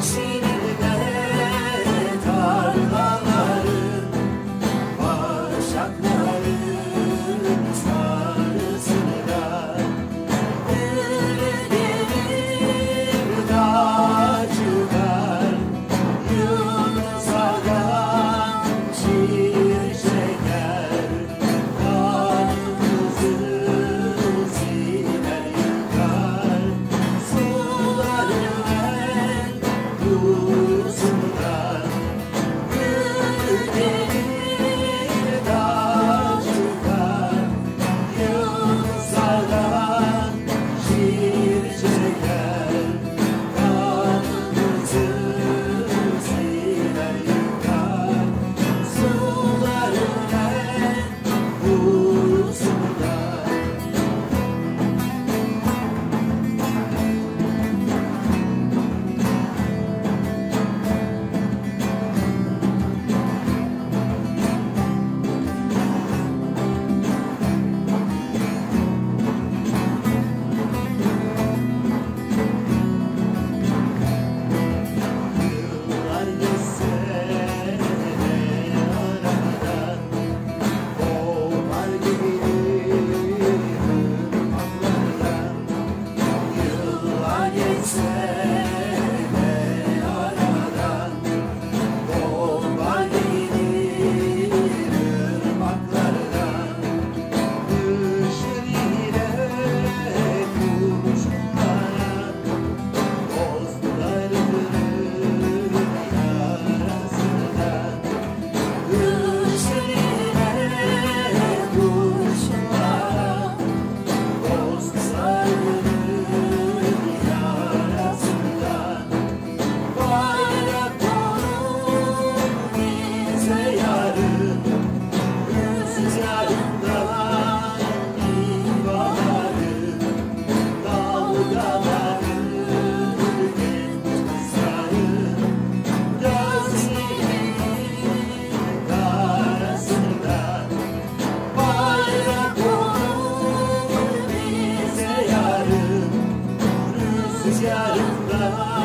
see. away. rüzgarında